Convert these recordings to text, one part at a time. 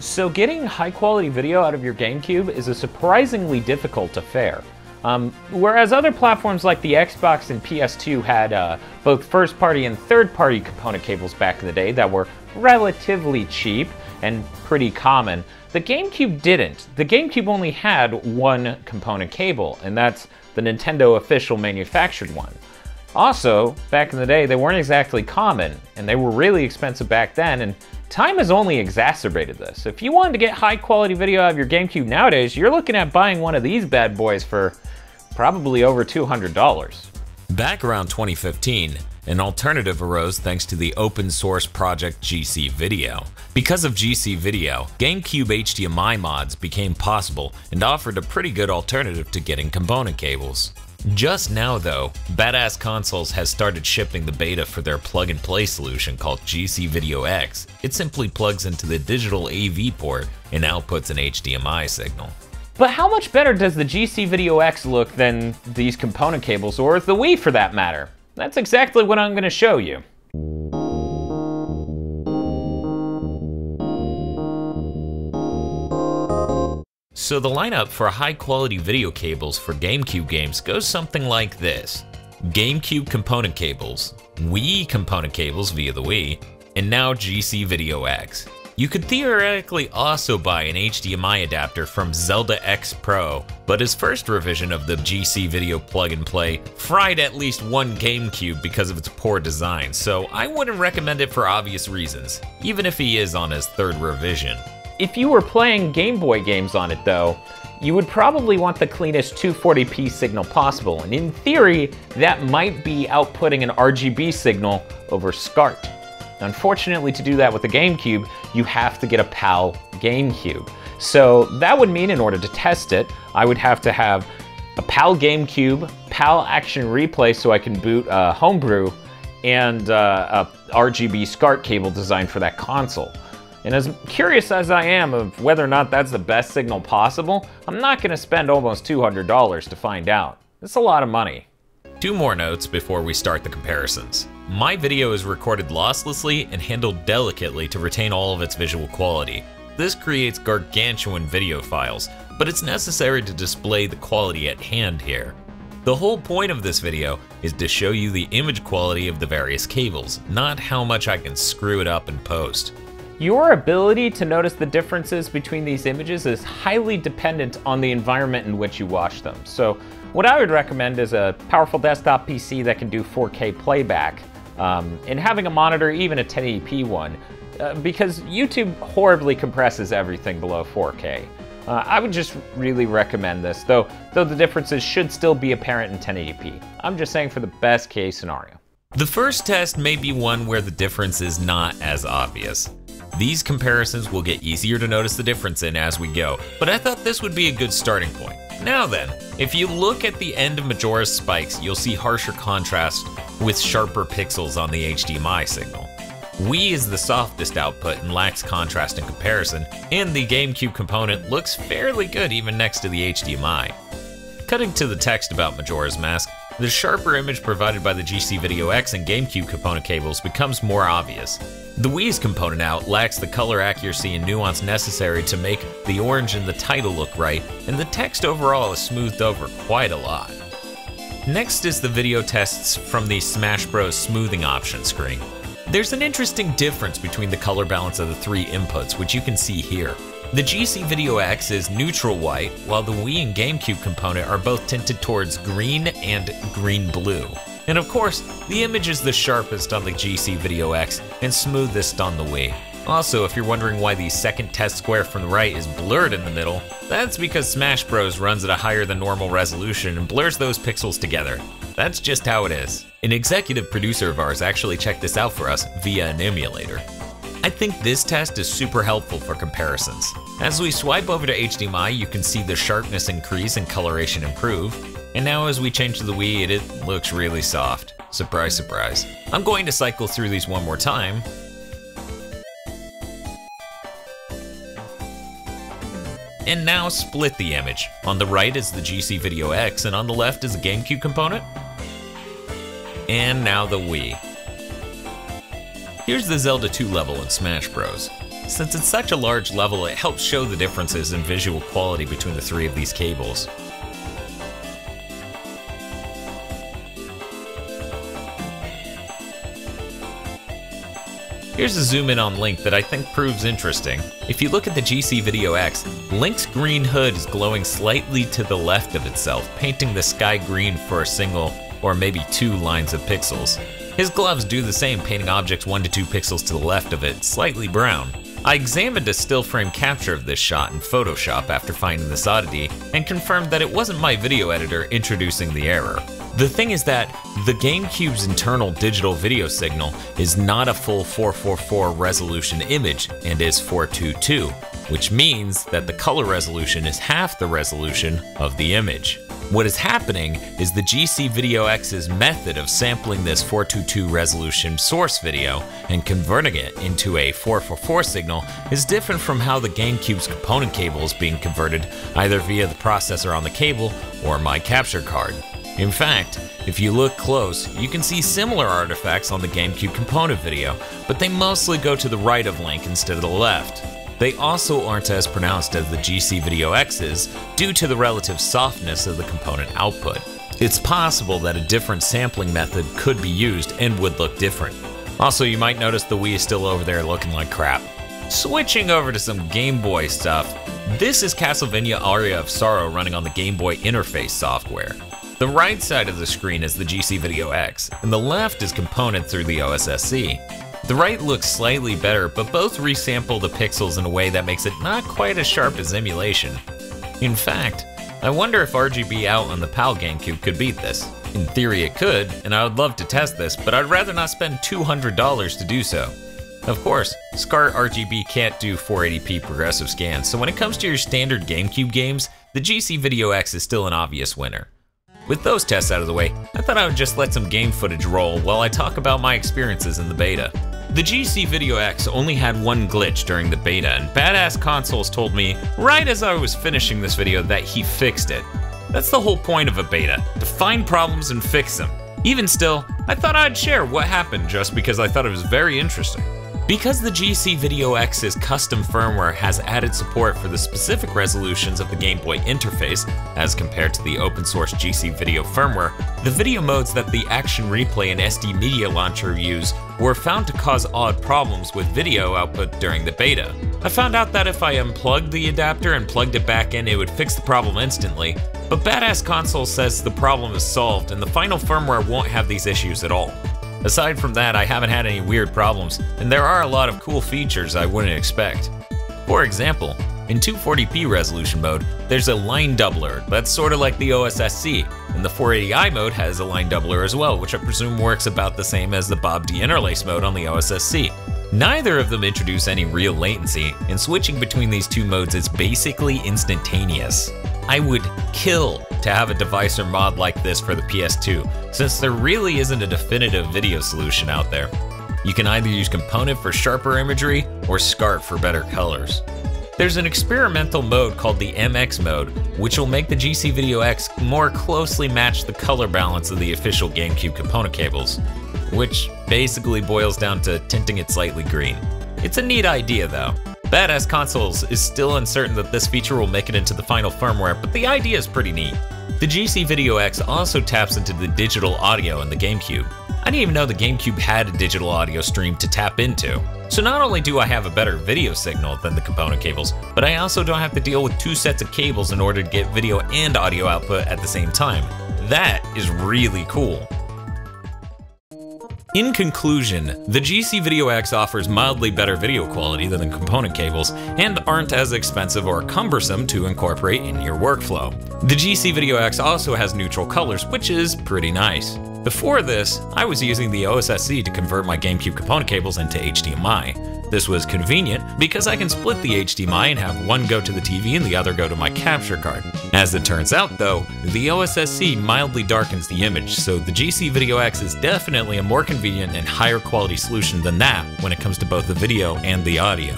So getting high quality video out of your GameCube is a surprisingly difficult affair. Um, whereas other platforms like the Xbox and PS2 had uh, both first party and third party component cables back in the day that were relatively cheap and pretty common, the GameCube didn't. The GameCube only had one component cable, and that's the Nintendo official manufactured one. Also, back in the day, they weren't exactly common, and they were really expensive back then, and time has only exacerbated this. If you wanted to get high quality video out of your GameCube nowadays, you're looking at buying one of these bad boys for probably over $200. Back around 2015, an alternative arose thanks to the open source project GC Video. Because of GC Video, GameCube HDMI mods became possible and offered a pretty good alternative to getting component cables. Just now though, Badass Consoles has started shipping the beta for their plug-and-play solution called GC Video X. It simply plugs into the digital AV port and outputs an HDMI signal. But how much better does the GC Video X look than these component cables, or the Wii for that matter? That's exactly what I'm going to show you. So the lineup for high quality video cables for GameCube games goes something like this. GameCube component cables, Wii component cables via the Wii, and now GC Video X. You could theoretically also buy an HDMI adapter from Zelda X Pro, but his first revision of the GC Video plug and play fried at least one GameCube because of its poor design, so I wouldn't recommend it for obvious reasons, even if he is on his third revision. If you were playing Game Boy games on it though, you would probably want the cleanest 240p signal possible, and in theory, that might be outputting an RGB signal over SCART. Unfortunately, to do that with the GameCube, you have to get a PAL GameCube. So that would mean in order to test it, I would have to have a PAL GameCube, PAL Action Replay so I can boot uh, Homebrew, and uh, a RGB SCART cable designed for that console. And as curious as I am of whether or not that's the best signal possible, I'm not going to spend almost $200 to find out. It's a lot of money. Two more notes before we start the comparisons. My video is recorded losslessly and handled delicately to retain all of its visual quality. This creates gargantuan video files, but it's necessary to display the quality at hand here. The whole point of this video is to show you the image quality of the various cables, not how much I can screw it up in post. Your ability to notice the differences between these images is highly dependent on the environment in which you watch them. So what I would recommend is a powerful desktop PC that can do 4K playback um, and having a monitor, even a 1080p one, uh, because YouTube horribly compresses everything below 4K. Uh, I would just really recommend this, though, though the differences should still be apparent in 1080p. I'm just saying for the best case scenario. The first test may be one where the difference is not as obvious. These comparisons will get easier to notice the difference in as we go, but I thought this would be a good starting point. Now then, if you look at the end of Majora's spikes, you'll see harsher contrast with sharper pixels on the HDMI signal. Wii is the softest output and lacks contrast in comparison, and the GameCube component looks fairly good even next to the HDMI. Cutting to the text about Majora's Mask, the sharper image provided by the GC Video X and GameCube component cables becomes more obvious. The Wii's component out lacks the color accuracy and nuance necessary to make the orange in the title look right, and the text overall is smoothed over quite a lot. Next is the video tests from the Smash Bros. smoothing option screen. There's an interesting difference between the color balance of the three inputs, which you can see here. The GC Video X is neutral white, while the Wii and GameCube component are both tinted towards green and green-blue. And of course, the image is the sharpest on the GC Video X and smoothest on the Wii. Also, if you're wondering why the second test square from the right is blurred in the middle, that's because Smash Bros. runs at a higher than normal resolution and blurs those pixels together. That's just how it is. An executive producer of ours actually checked this out for us via an emulator. I think this test is super helpful for comparisons. As we swipe over to HDMI, you can see the sharpness increase and coloration improve. And now as we change to the Wii, it looks really soft. Surprise, surprise. I'm going to cycle through these one more time. And now split the image. On the right is the GC Video X, and on the left is the GameCube component. And now the Wii. Here's the Zelda 2 level in Smash Bros. Since it's such a large level, it helps show the differences in visual quality between the three of these cables. Here's a zoom in on Link that I think proves interesting. If you look at the GC Video X, Link's green hood is glowing slightly to the left of itself, painting the sky green for a single or maybe two lines of pixels. His gloves do the same, painting objects 1 to 2 pixels to the left of it, slightly brown. I examined a still frame capture of this shot in Photoshop after finding this oddity, and confirmed that it wasn't my video editor introducing the error. The thing is that the GameCube's internal digital video signal is not a full 444 resolution image and is 422, which means that the color resolution is half the resolution of the image. What is happening is the GC Video X's method of sampling this 422 resolution source video and converting it into a 444 signal is different from how the GameCube's component cable is being converted either via the processor on the cable or my capture card. In fact, if you look close, you can see similar artifacts on the GameCube component video, but they mostly go to the right of Link instead of the left. They also aren't as pronounced as the GC Video X's due to the relative softness of the component output. It's possible that a different sampling method could be used and would look different. Also, you might notice the Wii is still over there looking like crap. Switching over to some Game Boy stuff, this is Castlevania Aria of Sorrow running on the Game Boy interface software. The right side of the screen is the GC Video X, and the left is component through the OSSC. The right looks slightly better, but both resample the pixels in a way that makes it not quite as sharp as emulation. In fact, I wonder if RGB out on the PAL GameCube could beat this. In theory it could, and I would love to test this, but I'd rather not spend $200 to do so. Of course, SCART RGB can't do 480p progressive scans, so when it comes to your standard GameCube games, the GC Video X is still an obvious winner. With those tests out of the way, I thought I would just let some game footage roll while I talk about my experiences in the beta. The GC Video X only had one glitch during the beta, and Badass Consoles told me right as I was finishing this video that he fixed it. That's the whole point of a beta, to find problems and fix them. Even still, I thought I'd share what happened just because I thought it was very interesting. Because the GC Video X's custom firmware has added support for the specific resolutions of the Game Boy interface, as compared to the open source GC Video firmware, the video modes that the Action Replay and SD Media Launcher use were found to cause odd problems with video output during the beta. I found out that if I unplugged the adapter and plugged it back in, it would fix the problem instantly, but Badass Console says the problem is solved and the final firmware won't have these issues at all. Aside from that, I haven't had any weird problems, and there are a lot of cool features I wouldn't expect. For example, in 240p resolution mode, there's a line doubler that's sort of like the OSSC, and the 480i mode has a line doubler as well, which I presume works about the same as the Bob deinterlace mode on the OSSC. Neither of them introduce any real latency, and switching between these two modes is basically instantaneous. I would kill to have a device or mod like this for the PS2, since there really isn't a definitive video solution out there. You can either use Component for sharper imagery or SCART for better colors. There's an experimental mode called the MX mode, which will make the GC Video X more closely match the color balance of the official GameCube component cables, which basically boils down to tinting it slightly green. It's a neat idea though. Badass Consoles is still uncertain that this feature will make it into the final firmware, but the idea is pretty neat. The GC Video X also taps into the digital audio in the GameCube. I didn't even know the GameCube had a digital audio stream to tap into. So not only do I have a better video signal than the component cables, but I also don't have to deal with two sets of cables in order to get video and audio output at the same time. That is really cool. In conclusion, the GC Video X offers mildly better video quality than the component cables and aren't as expensive or cumbersome to incorporate in your workflow. The GC Video X also has neutral colors, which is pretty nice. Before this, I was using the OSSC to convert my GameCube component cables into HDMI. This was convenient because I can split the HDMI and have one go to the TV and the other go to my capture card. As it turns out though, the OSSC mildly darkens the image, so the GC Video X is definitely a more convenient and higher quality solution than that when it comes to both the video and the audio.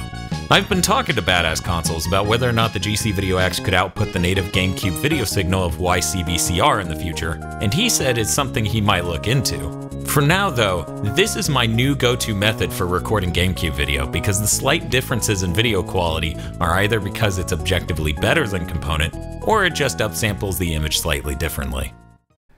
I've been talking to Badass Consoles about whether or not the GC Video X could output the native GameCube video signal of YCBCR in the future, and he said it's something he might look into. For now though, this is my new go-to method for recording GameCube video because the slight differences in video quality are either because it's objectively better than Component, or it just upsamples the image slightly differently.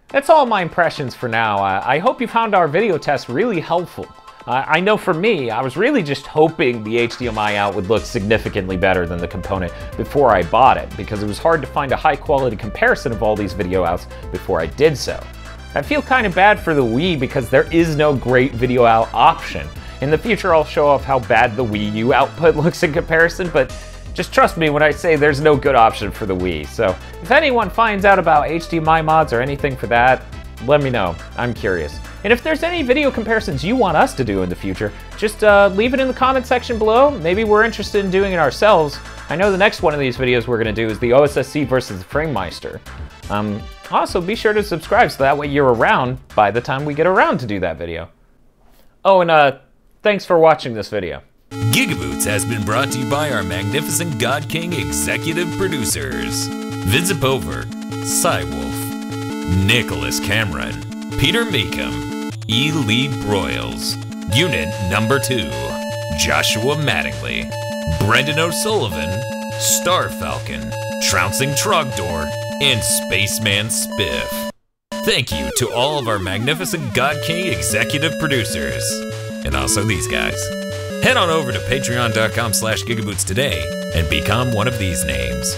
That's all my impressions for now. I hope you found our video test really helpful. Uh, I know for me, I was really just hoping the HDMI out would look significantly better than the component before I bought it, because it was hard to find a high quality comparison of all these video outs before I did so. I feel kind of bad for the Wii because there is no great video out option. In the future, I'll show off how bad the Wii U output looks in comparison, but just trust me when I say there's no good option for the Wii. So if anyone finds out about HDMI mods or anything for that, let me know. I'm curious. And if there's any video comparisons you want us to do in the future, just uh, leave it in the comment section below. Maybe we're interested in doing it ourselves. I know the next one of these videos we're going to do is the OSSC versus the Framemeister. Um, also, be sure to subscribe so that way you're around by the time we get around to do that video. Oh, and uh, thanks for watching this video. Gigaboots has been brought to you by our magnificent God King executive producers Vincent Bover, Cywolf, Nicholas Cameron, Peter Meekum, E. Lee Broyles, Unit Number 2, Joshua Mattingly, Brendan O'Sullivan, Star Falcon, Trouncing Trogdor, and Spaceman Spiff. Thank you to all of our magnificent God King executive producers, and also these guys. Head on over to patreon.com slash gigaboots today and become one of these names.